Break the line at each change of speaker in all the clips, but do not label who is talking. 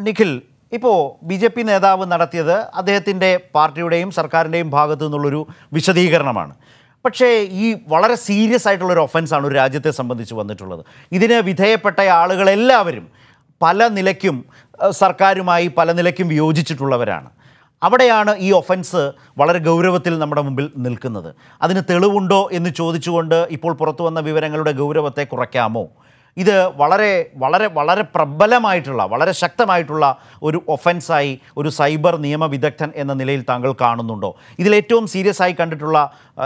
നിഖിൽ ഇപ്പോൾ B J P നേതാവ് നടത്തിയത് അദ്ദേഹത്തിന്റെ പാർട്ടിയുടെയും സർക്കാരിന്റെയും ഭാഗത്തു നിന്നുള്ളൊരു വിശദീകരണമാണ്. പക്ഷേ ഈ വളരെ സീരിയസ് ആയിട്ടുള്ളൊരു ഒഫൻസാണ് ഒരു രാജ്യത്തെ സംബന്ധിച്ച് വന്നിട്ടുള്ളത്. ഇതിന് വിധേയപ്പെട്ട ആളുകളെല്ലാവരും പല നിലയ്ക്കും സർക്കാരുമായി പല നിലയ്ക്കും വിയോജിച്ചിട്ടുള്ളവരാണ്. അവിടെയാണ് ഈ ഒഫൻസ് വളരെ ഗൗരവത്തിൽ നമ്മുടെ മുമ്പിൽ നിൽക്കുന്നത്. അതിന് തെളിവുണ്ടോ എന്ന് ചോദിച്ചുകൊണ്ട് ഇപ്പോൾ പുറത്തു വന്ന വിവരങ്ങളുടെ ഗൗരവത്തെ കുറയ്ക്കാമോ? ഇത് വളരെ വളരെ വളരെ പ്രബലമായിട്ടുള്ള വളരെ ശക്തമായിട്ടുള്ള ഒരു ഒഫൻസായി ഒരു സൈബർ നിയമവിദഗ്ധൻ എന്ന നിലയിൽ താങ്കൾ കാണുന്നുണ്ടോ? ഇതിൽ ഏറ്റവും സീരിയസ് ആയി കണ്ടിട്ടുള്ള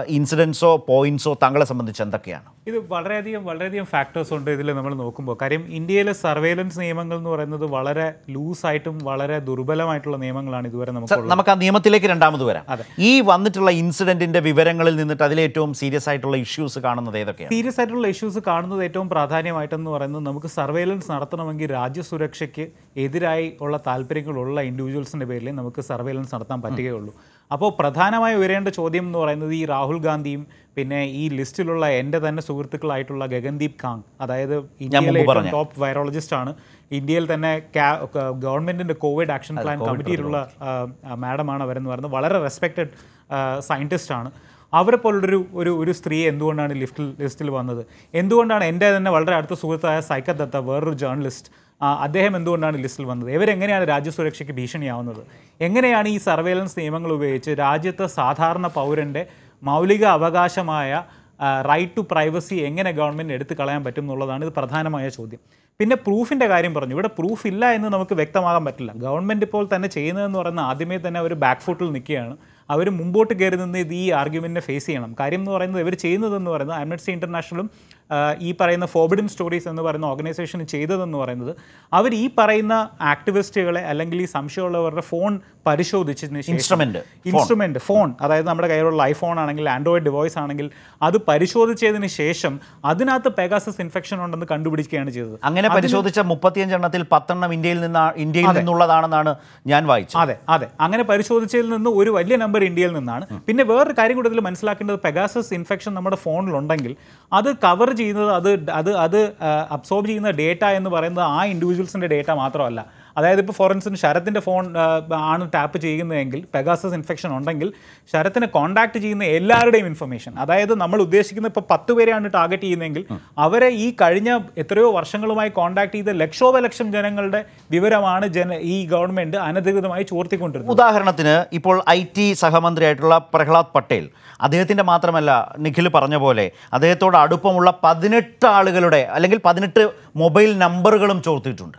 ഇൻസിഡൻസോ പോയിൻസോ താങ്കളെ സംബന്ധിച്ച് എന്തൊക്കെയാണ്?
ഇത് വളരെയധികം വളരെയധികം ഫാക്ടേഴ്സ് ഉണ്ട് ഇതിൽ നമ്മൾ നോക്കുമ്പോൾ കാര്യം ഇന്ത്യയിലെ സർവേലൻസ് നിയമങ്ങൾ എന്ന് പറയുന്നത് വളരെ ലൂസായിട്ടും വളരെ ദുർബലമായിട്ടുള്ള നിയമങ്ങളാണ് ഇതുവരെ നമുക്ക്
നമുക്ക് ആ നിയമത്തിലേക്ക് രണ്ടാമത് വരാം.
അതെ.
ഈ വന്നിട്ടുള്ള ഇൻസിഡന്റിന്റെ വിവരങ്ങളിൽ നിന്നിട്ട് അതിലേറ്റവും സീരിയസ് ആയിട്ടുള്ള ഇഷ്യൂസ് കാണുന്നത് ഏതൊക്കെയാണ്?
സീരിയസ് ആയിട്ടുള്ള ഇഷ്യൂസ് കാണുന്നത് ഏറ്റവും പ്രാധാന്യമായിട്ടെന്ന് പറയുന്നത് നമുക്ക് സർവേലൻസ് നടത്തണമെങ്കിൽ രാജ്യസുരക്ഷയ്ക്ക് എതിരായി ഉള്ള താല്പര്യങ്ങളുള്ള ഇൻഡിവിജ്വൽസിന്റെ പേരിൽ നമുക്ക് സർവേലൻസ് നടത്താൻ പറ്റുകയുള്ളൂ. അപ്പോൾ പ്രധാനമായി ഉയരേണ്ട ചോദ്യം എന്ന് പറയുന്നത് ഈ രാഹുൽ ഗാന്ധിയും പിന്നെ ഈ ലിസ്റ്റിലുള്ള എന്റെ തന്നെ സുഹൃത്തുക്കളായിട്ടുള്ള ഗഗൻദീപ് കാങ് അതായത് ഇന്ത്യയിലെ ടോപ്പ് വൈറോളജിസ്റ്റ് ആണ്. ഇന്ത്യയിൽ തന്നെ ഗവൺമെന്റിന്റെ കോവിഡ് ആക്ഷൻ പ്ലാൻ കമ്മിറ്റിയിലുള്ള മാഡമാണ് അവരെന്ന് പറയുന്നത്. വളരെ റെസ്പെക്റ്റഡ് സയന്റിസ്റ്റ് ആണ്. അവരെ പോലുള്ളൊരു ഒരു ഒരു സ്ത്രീ എന്തുകൊണ്ടാണ് ലിഫ്റ്റിൽ ലിസ്റ്റിൽ വന്നത്? എന്തുകൊണ്ടാണ് എന്റെ തന്നെ വളരെ അടുത്ത സുഹൃത്തായ സൈക്കത്ത് ദത്ത വേറൊരു ജേർണലിസ്റ്റ് അദ്ദേഹം എന്തുകൊണ്ടാണ് ലിസ്റ്റിൽ വന്നത്? ഇവരെങ്ങനെയാണ് രാജ്യസുരക്ഷയ്ക്ക് ഭീഷണിയാവുന്നത്? എങ്ങനെയാണ് ഈ സർവേലൻസ് നിയമങ്ങൾ ഉപയോഗിച്ച് രാജ്യത്തെ സാധാരണ പൗരന്റെ മൗലിക അവകാശമായ റൈറ്റ് ടു പ്രൈവസി എങ്ങനെ ഗവൺമെന്റ് എടുത്തു കളയാൻ പറ്റും എന്നുള്ളതാണ് ഇത് പ്രധാനമായ ചോദ്യം. പിന്നെ പ്രൂഫിന്റെ കാര്യം പറഞ്ഞു. ഇവിടെ പ്രൂഫ് ഇല്ല എന്ന് നമുക്ക് വ്യക്തമാകാൻ പറ്റില്ല. ഗവൺമെന്റ് ഇപ്പോൾ തന്നെ ചെയ്യുന്നതെന്ന് പറയുന്ന ആദ്യമേ തന്നെ ഒരു ബാക്ക് ഫുട്ടിൽ നിൽക്കുകയാണ്. അവർ മുമ്പോട്ട് കയറി നിന്ന് ഇത് ഈ ആർഗ്യുമെന്റിനെ ഫേസ് ചെയ്യണം. കാര്യം എന്ന് പറയുന്നത് ഇവർ ചെയ്യുന്നതെന്ന് പറയുന്നത് അംനസ്റ്റി ഇന്റർനാഷണലും ഈ പറയുന്ന ഫോർബിഡൻ സ്റ്റോറീസ് എന്ന് പറയുന്ന ഓർഗനൈസേഷൻ ചെയ്തതെന്ന് പറയുന്നത് അവർ ഈ പറയുന്ന ആക്ടിവിസ്റ്റുകളെ അല്ലെങ്കിൽ ഈ സംശയമുള്ളവരുടെ ഫോൺ പരിശോധിച്ചതിന്
Instrument,
ഇൻസ്ട്രുമെന്റ് ഫോൺ അതായത് നമ്മുടെ കയ്യിലുള്ള ഐഫോൺ ആണെങ്കിൽ ആൻഡ്രോയിഡ് ഡിവൈസ് ആണെങ്കിൽ അത് പരിശോധിച്ചതിന് ശേഷം അതിനകത്ത് പെഗാസസ് ഇൻഫെക്ഷൻ ഉണ്ടെന്ന് കണ്ടുപിടിക്കുകയാണ് ചെയ്തത്.
അങ്ങനെ പരിശോധിച്ച മുപ്പത്തിയഞ്ച് എണ്ണത്തിൽ പത്തെണ്ണം ഇന്ത്യയിൽ നിന്ന് ഇന്ത്യയിൽ നിന്നുള്ളതാണെന്നാണ് ഞാൻ വായിച്ചത്.
അതെ അതെ. അങ്ങനെ പരിശോധിച്ചതിൽ നിന്ന് ഒരു വലിയ നമ്പർ ഇന്ത്യയിൽ നിന്നാണ്. പിന്നെ വേറൊരു കാര്യം കൂടുതൽ മനസ്സിലാക്കേണ്ടത് പെഗാസസ് ഇൻഫെക്ഷൻ നമ്മുടെ ഫോണിലുണ്ടെങ്കിൽ അത് കവർ ചെയ്യുന്നത് അത് അത് അത് അബ്സോർബ് ചെയ്യുന്ന ഡേറ്റ എന്ന് പറയുന്നത് ആ ഇൻഡിവിജ്വൽസിന്റെ ഡേറ്റ മാത്രമല്ല. അതായത് ഇപ്പോൾ ഫോറൻസിന് ശരത്തിന്റെ ഫോൺ ആണ് ടാപ്പ് ചെയ്യുന്നതെങ്കിൽ പെഗാസസ് ഇൻഫെക്ഷൻ ഉണ്ടെങ്കിൽ ശരത്തിനെ കോൺടാക്ട് ചെയ്യുന്ന എല്ലാവരുടെയും ഇൻഫർമേഷൻ അതായത് നമ്മൾ ഉദ്ദേശിക്കുന്ന ഇപ്പോൾ പത്ത് പേരെയാണ് ടാർഗറ്റ് ചെയ്യുന്നതെങ്കിൽ അവരെ ഈ കഴിഞ്ഞ എത്രയോ വർഷങ്ങളുമായി കോൺടാക്ട് ചെയ്ത ലക്ഷോപലക്ഷം ജനങ്ങളുടെ വിവരമാണ് ജന ഈ ഗവൺമെന്റ് അനധികൃതമായി ചോർത്തിക്കൊണ്ടിരുന്നത്.
ഉദാഹരണത്തിന് ഇപ്പോൾ ഐ ടി സഹമന്ത്രിയായിട്ടുള്ള പ്രഹ്ലാദ് പട്ടേൽ. അദ്ദേഹത്തിന്റെ മാത്രമല്ല നിഖിൽ പറഞ്ഞ പോലെ അദ്ദേഹത്തോട് അടുപ്പമുള്ള പതിനെട്ട് ആളുകളുടെ അല്ലെങ്കിൽ പതിനെട്ട് മൊബൈൽ നമ്പറുകളും ചോർത്തിയിട്ടുണ്ട്.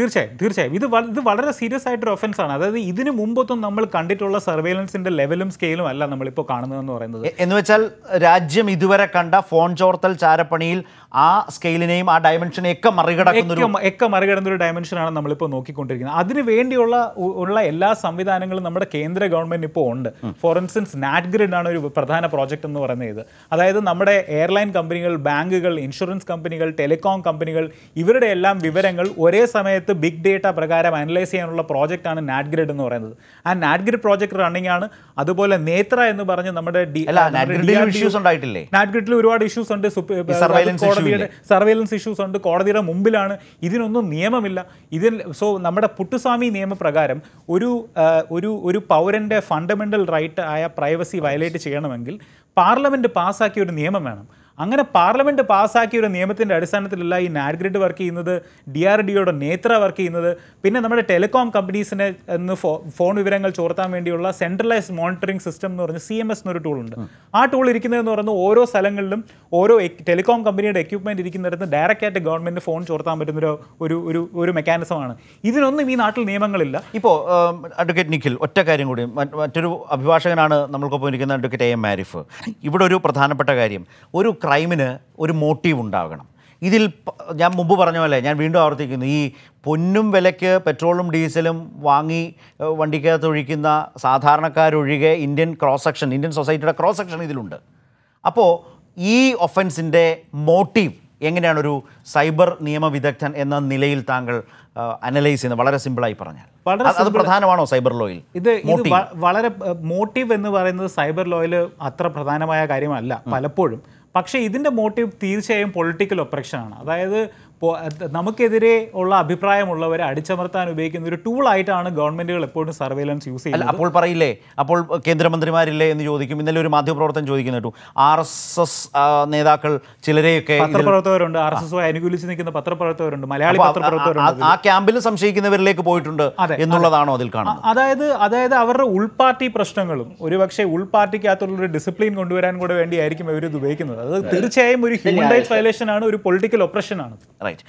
തീർച്ചയായും തീർച്ചയായും. ഇത് ഇത് വളരെ സീരിയസ് ആയിട്ടൊരു ഒഫൻസ് ആണ്. അതായത് ഇതിന് മുമ്പൊന്നും നമ്മൾ കണ്ടിട്ടുള്ള സർവേലൻസിന്റെ ലെവലും സ്കെയിലും അല്ല നമ്മളിപ്പോൾ കാണുന്നതെന്ന് പറയുന്നത്.
എന്ന് വെച്ചാൽ രാജ്യം ഇതുവരെ കണ്ട ഫോൺ ചോർത്തൽ ചാരപ്പണിയിൽ ആ സ്കെയിലിനെയും ആ ഡയമെൻഷനെയും ഒക്കെ മറികടക്കുന്ന
ഒക്കെ മറികടന്ന ഒരു ഡയമെൻഷനാണ് നമ്മളിപ്പോൾ നോക്കിക്കൊണ്ടിരിക്കുന്നത്. അതിന് വേണ്ടിയുള്ള ഉള്ള എല്ലാ സംവിധാനങ്ങളും നമ്മുടെ കേന്ദ്ര ഗവൺമെന്റ് ഇപ്പോൾ ഉണ്ട്. ഫോർ ഇൻസ്റ്റൻസ് നാറ്റ് ഗ്രിഡ് ആണ് ഒരു പ്രധാന പ്രോജക്റ്റ് എന്ന് പറയുന്നത് അതായത് നമ്മുടെ എയർലൈൻ കമ്പനികൾ ബാങ്കുകൾ ഇൻഷുറൻസ് കമ്പനികൾ ടെലികോം കമ്പനികൾ ഇവരുടെ എല്ലാം വിവരങ്ങൾ ഒരേ സമയത്ത് ബിഗ് ഡേറ്റ പ്രകാരം അനലൈസ് ചെയ്യാനുള്ള പ്രോജക്റ്റാണ് നാറ്റ് ഗ്രിഡ് എന്ന് പറയുന്നത്. ആ നാറ്റ് ഗ്രിഡ് പ്രോജക്റ്റ് റണ്ണിംഗ് ആണ്. അതുപോലെ നേത്ര എന്ന് പറഞ്ഞ് നമ്മുടെ
ഇഷ്യൂസ് ഉണ്ടായിട്ടില്ലേ?
നാറ്റ് ഗ്രിഡിൽ ഒരുപാട് ഇഷ്യൂസ് ഉണ്ട്. കോടതിയുടെ സർവൈലൻസ് ഇഷ്യൂസ് ഉണ്ട്. കോടതിയുടെ മുമ്പിലാണ്. ഇതിനൊന്നും നിയമമില്ല. ഇതിൽ സോ നമ്മുടെ പുട്ടുസ്വാമി നിയമപ്രകാരം ഒരു ഒരു ഒരു പൗരന്റെ ഫണ്ടമെന്റൽ റൈറ്റ് ആയ പ്രൈവസി വയലേറ്റ് ചെയ്യണമെങ്കിൽ പാർലമെന്റ് പാസ്സാക്കിയ ഒരു നിയമം വേണം. അങ്ങനെ പാർലമെന്റ് പാസ്സാക്കിയ ഒരു നിയമത്തിന്റെ അടിസ്ഥാനത്തിലല്ല ഈ നാഡ്ഗ്രിഡ് വർക്ക് ചെയ്യുന്നത് ഡി ആർ ഡിയുടെ നേത്ര വർക്ക് ചെയ്യുന്നത്. പിന്നെ നമ്മുടെ ടെലികോം കമ്പനീസിനെ എന്ന് ഫോൺ വിവരങ്ങൾ ചോർത്താൻ വേണ്ടിയുള്ള സെൻട്രലൈസ് മോണിറ്ററിംഗ് സിസ്റ്റം എന്ന് പറഞ്ഞ് സി എം എസ് എന്നൊരു ടൂളുണ്ട് ആ ടൂൾ ഇരിക്കുന്നതെന്ന് പറയുന്നത് ഓരോ സ്ഥലങ്ങളിലും ഓരോ ടെലികോം കമ്പനിയുടെ എക്യുപ്മെന്റ് ഇരിക്കുന്നിടത്ത് ഡയറക്റ്റ് ആയിട്ട് ഫോൺ ചോർത്താൻ പറ്റുന്ന ഒരു ഒരു ഒരു മെക്കാനിസമാണ് ഇതിനൊന്നും ഈ നാട്ടിൽ നിയമങ്ങളില്ല.
ഇപ്പോൾ അഡ്വക്കേറ്റ് നിഖിൽ ഒറ്റ കാര്യം കൂടി. മറ്റൊരു അഭിഭാഷകനാണ് നമ്മൾക്കൊപ്പം ഇരിക്കുന്ന അഡ്വക്കേറ്റ് എ എം മാരിഫ് ഇവിടെ ഒരു പ്രധാനപ്പെട്ട കാര്യം. ഒരു ക്രൈമിന് ഒരു മോട്ടീവ് ഉണ്ടാകണം. ഇതിൽ ഞാൻ മുമ്പ് പറഞ്ഞ പോലെ ഞാൻ വീണ്ടും ആവർത്തിക്കുന്നു. ഈ പൊന്നും വിലയ്ക്ക് പെട്രോളും ഡീസലും വാങ്ങി വണ്ടിക്കകത്ത് ഒഴിക്കുന്ന സാധാരണക്കാരൊഴികെ ഇന്ത്യൻ ക്രോസ് സെക്ഷൻ ഇന്ത്യൻ സൊസൈറ്റിയുടെ ക്രോസ് സെക്ഷൻ ഇതിലുണ്ട്. അപ്പോൾ ഈ ഒഫൻസിന്റെ മോട്ടീവ് എങ്ങനെയാണ് ഒരു സൈബർ നിയമ വിദഗ്ധൻ എന്ന നിലയിൽ താങ്കൾ അനലൈസ് ചെയ്യുന്നത്? വളരെ സിമ്പിളായി പറഞ്ഞാൽ.
വളരെ
അത് അത് പ്രധാനമാണോ സൈബർ ലോയിൽ
ഇത് ഇത് വളരെ മോട്ടീവ് എന്ന് പറയുന്നത് സൈബർ ലോയിൽ അത്ര പ്രധാനമായ കാര്യമല്ല. പലപ്പോഴും പക്ഷേ ഇതിന്റെ മോട്ടീവ് തീർച്ചയായും പൊളിറ്റിക്കൽ ഒപ്രഷൻ ആണ്. അതായത് നമുക്കെതിരെ ഉള്ള അഭിപ്രായമുള്ളവരെ അടിച്ചമർത്താൻ ഉപയോഗിക്കുന്ന ഒരു ടൂളായിട്ടാണ് ഗവൺമെന്റുകൾ എപ്പോഴും സർവേലൻസ് യൂസ് ചെയ്യുന്നത്.
അപ്പോൾ പറയില്ലേ? അപ്പോൾ കേന്ദ്രമന്ത്രിമാരില്ലേ എന്ന് ചോദിക്കും. ഇന്നലെ ഒരു മാധ്യമപ്രവർത്തനം ചോദിക്കുന്നു കേട്ടു. ആർ എസ് എസ് നേതാക്കൾ ചിലരെയൊക്കെ
പത്രപ്രവർത്തകരുണ്ട്. ആർ എസ് എസ് അനുകൂലിച്ച് നിൽക്കുന്ന പത്രപ്രവർത്തകരുണ്ട്. മലയാളി പത്രപ്രവർത്തകരുണ്ട്
ആ- ക്യാമ്പിൽ സംശയിക്കുന്നവരിലേക്ക് പോയിട്ടുണ്ട് എന്നുള്ളതാണോ അതിൽ കാണുന്നത്?
അതായത് അതായത് അവരുടെ ഉൾപാർട്ടി പ്രശ്നങ്ങളും ഒരുപക്ഷെ ഉൾപാർട്ടിക്കകത്തുള്ള ഒരു ഡിസിപ്ലിൻ കൊണ്ടുവരാൻ കൂടെ വേണ്ടിയായിരിക്കും ഇവർ ഇത് ഉപയോഗിക്കുന്നത്. അത് തീർച്ചയായും ഒരു ഹ്യൂമൻ റൈറ്റ്സ് വയലേഷൻ ആണ് ഒരു പൊളിറ്റിക്കൽ ഒപ്രഷൻ ആണ്.
റൈറ്റ്